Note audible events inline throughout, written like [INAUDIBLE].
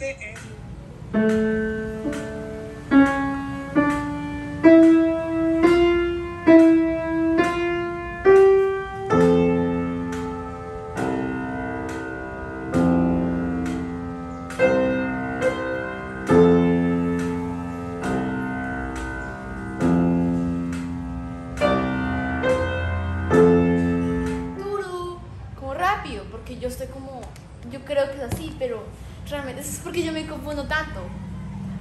Ese es, yo estoy como, yo creo que es así, pero realmente eso es porque yo me confundo tanto.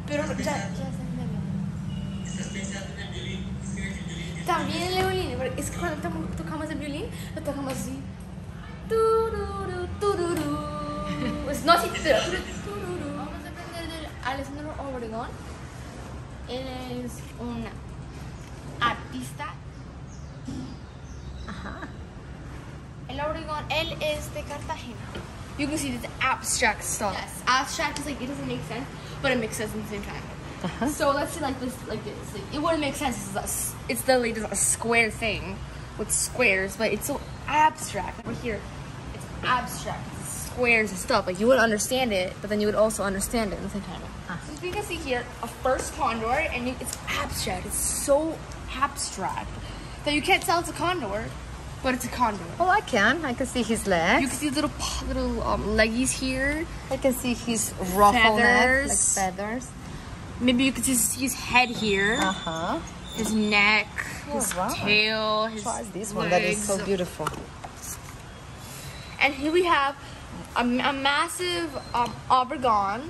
Pero ya, ya se Estás pensando en el violín. Mira que el violín es- También es que cuando to- tocamos el violín, lo tocamos así. Tururu, tururu. Pues no así, tururu. Vamos a aprender del Alessandro Obregón. Él es un artista. Ajá. El Obregón, él es de Cartagena. You can see this abstract stuff. Yes, abstract is like it doesn't make sense, but it makes sense at the same time. Uh-huh. So let's say like this, like this. Like, it wouldn't make sense. It's, a it's literally just a square thing with squares, but it's so abstract. Over here, it's abstract. It's squares and stuff. Like you would understand it, but then you would also understand it at the same time. So you can see here a first condor, and you, it's abstract. It's so abstract that you can't tell it's a condor, but it's a condor. Well, I can. I can see his legs. You can see little little um, leggies here. I can see his ruffle neck, like Feathers. feathers. Maybe you could just see his head here, Uh huh. his neck, Oh, his wow. tail, his Try this one. That is so beautiful. And here we have a, a massive um, Obregón.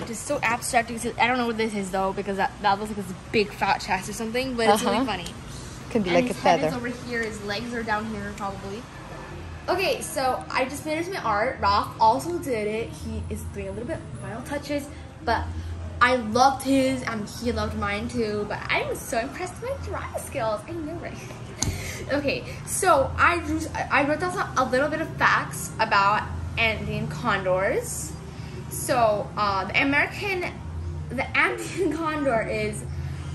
It is so abstract. You can see- I don't know what this is though because that, that looks like it's a big fat chest or something, but it's Uh-huh. really funny. Can be and like a feather. over here. His legs are down here probably. Okay, so I just finished my art. Ralph also did it. He is doing a little bit final touches, but I loved his and he loved mine too. But I was so impressed with my drawing skills. I know, right? [LAUGHS] okay, so I drew. I wrote down a little bit of facts about Andean condors. So uh, the American, the Andean [LAUGHS] condor is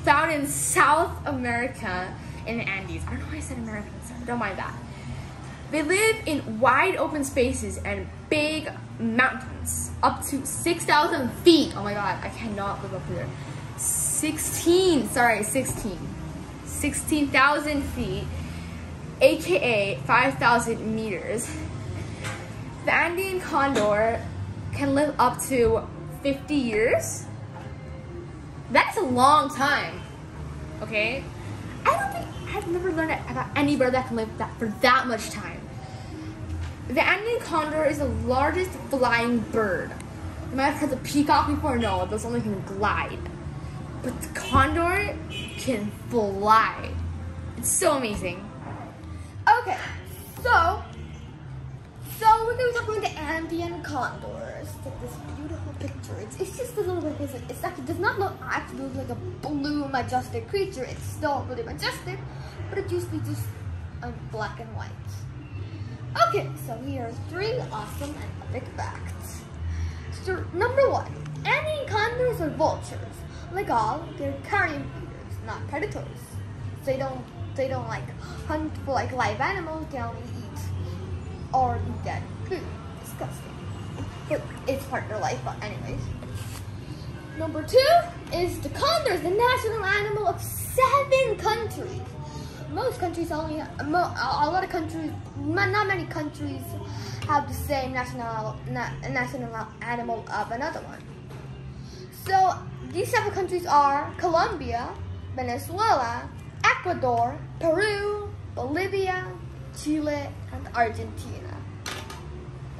found in South America in the Andes. I don't know why I said American. Don't mind that. They live in wide open spaces and big mountains, up to 6,000 feet. Oh my god, I cannot live up here. 16, sorry, 16. 16,000 feet, aka 5,000 meters. The Andean condor can live up to 50 years. That's a long time. Okay? I don't think I've never learned about any bird that can live that for that much time. The Andean condor is the largest flying bird. You might have heard the peacock before, no, those only can glide. But the condor can fly. It's so amazing. Okay, so so we're going to talk about the Andean condors. Take this beautiful picture. It's, it's just a little bit basic. It's actually does not look actually like a blue majestic creature. It's still really majestic, but it's usually just uh, black and white. Okay, so here are three awesome and epic facts. So number one, Andean condors are vultures. Like all, they're carrion feeders, not predators. They don't they don't like hunt for like live animals. They only eat eat dead food. Disgusting. But it's part of their life. But anyways. Number two is the condor is the national animal of seven countries. Most countries only, a lot of countries, not many countries have the same national national animal of another one. So these seven countries are Colombia, Venezuela, Ecuador, Peru, Bolivia, Chile, and Argentina.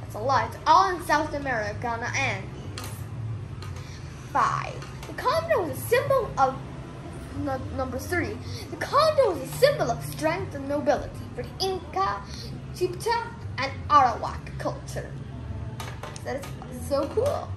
That's a lot. It's all in South America on the Andes. Five. The condor was a symbol of number three. The condor was a symbol of strength and nobility for the Inca, Chibcha, and Arawak culture. That is so cool.